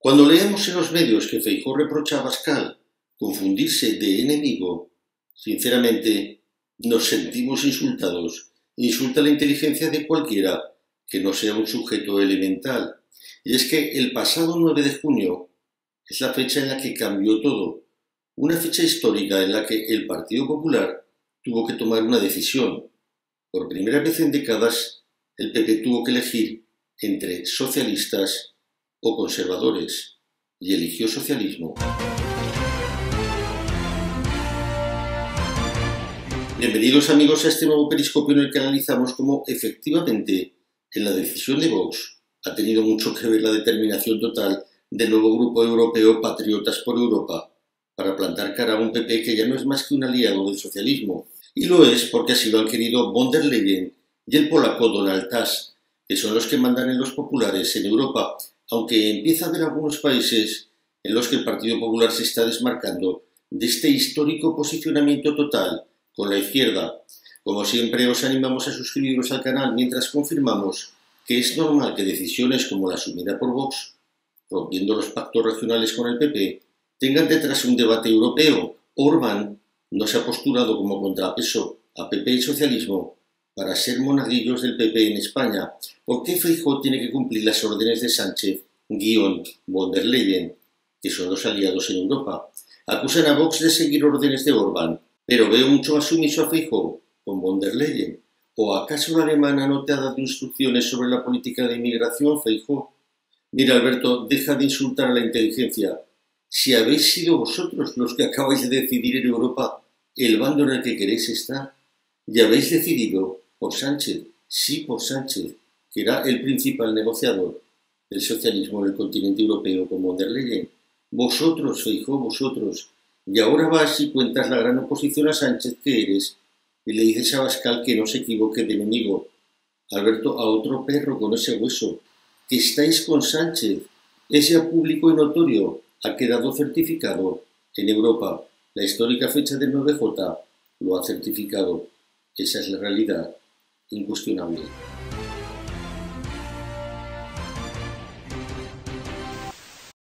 Cuando leemos en los medios que Feijó reprocha a Bascal confundirse de enemigo, sinceramente nos sentimos insultados. Insulta la inteligencia de cualquiera que no sea un sujeto elemental. Y es que el pasado 9 de junio es la fecha en la que cambió todo, una fecha histórica en la que el Partido Popular tuvo que tomar una decisión. Por primera vez en décadas, el PP tuvo que elegir entre socialistas o conservadores y eligió socialismo. Bienvenidos amigos a este nuevo periscopio en el que analizamos cómo efectivamente en la decisión de Vox ha tenido mucho que ver la determinación total del nuevo grupo europeo Patriotas por Europa para plantar cara a un PP que ya no es más que un aliado del socialismo. Y lo es porque así lo han querido von der Leyen y el polaco Donald Tusk, que son los que mandan en los populares en Europa, aunque empieza a haber algunos países en los que el Partido Popular se está desmarcando de este histórico posicionamiento total con la izquierda. Como siempre os animamos a suscribiros al canal mientras confirmamos que es normal que decisiones como la asumida por Vox, rompiendo los pactos regionales con el PP, tengan detrás un debate europeo. Orbán no se ha posturado como contrapeso a PP y socialismo para ser monaguillos del PP en España. ¿Por qué Feijóo tiene que cumplir las órdenes de Sánchez, guion von que son los aliados en Europa? Acusan a Vox de seguir órdenes de Orbán, pero veo mucho más sumiso a Feijóo con von der Leyen. ¿O acaso la alemana no te ha dado instrucciones sobre la política de inmigración, Feijóo? Mira, Alberto, deja de insultar a la inteligencia. Si habéis sido vosotros los que acabáis de decidir en Europa el bando en el que queréis estar, y habéis decidido por Sánchez, sí por Sánchez, era el principal negociador del socialismo en el continente europeo con von der Leyen. Vosotros, hijo, vosotros. Y ahora vas y cuentas la gran oposición a Sánchez que eres y le dices a Bascal que no se equivoque de enemigo. Alberto, a otro perro con ese hueso. Que estáis con Sánchez. Ese público y notorio ha quedado certificado en Europa. La histórica fecha del 9J lo ha certificado. Esa es la realidad incuestionable.